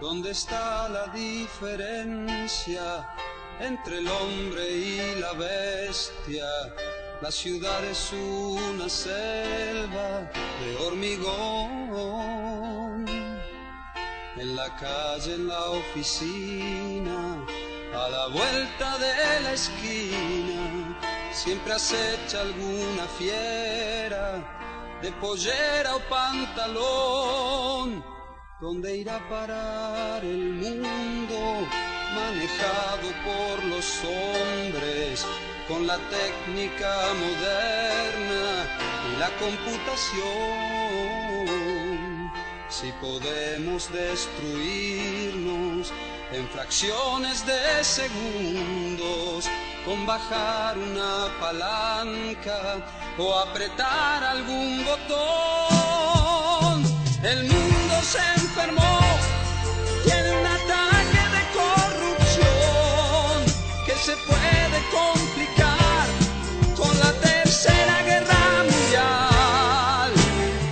¿Dónde está la diferencia entre el hombre y la bestia? La ciudad es una selva de hormigón. En la calle, en la oficina, a la vuelta de la esquina, siempre acecha alguna fiera de pollera o pantalón. ¿Dónde irá a parar el mundo manejado por los hombres con la técnica moderna y la computación? Si podemos destruirnos en fracciones de segundos con bajar una palanca o apretar algún botón,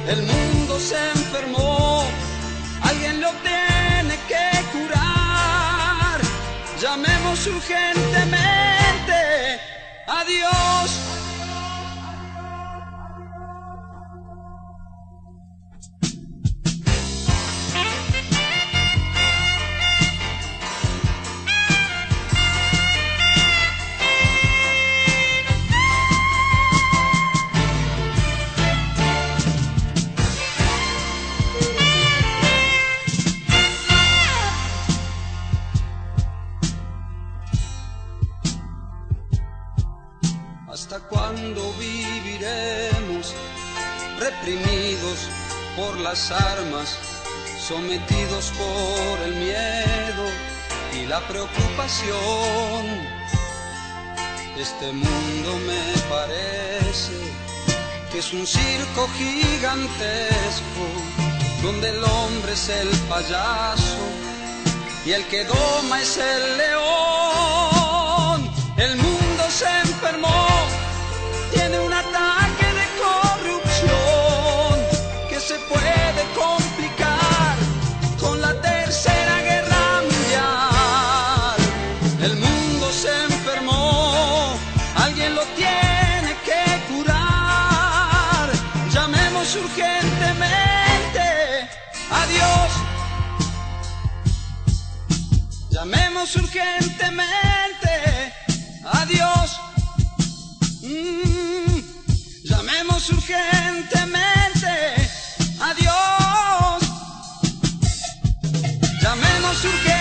El mundo se enfermó, alguien lo tiene que curar. Llamemos urgentemente a Dios. Cuándo viviremos reprimidos por las armas, sometidos por el miedo y la preocupación? Este mundo me parece que es un circo gigantesco donde el hombre es el payaso y el que doma es el león. Llamemos urgentemente a Dios. Llamemos urgentemente a Dios. Mm, llamemos urgentemente a Dios. Llamemos urgentemente